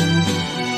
Música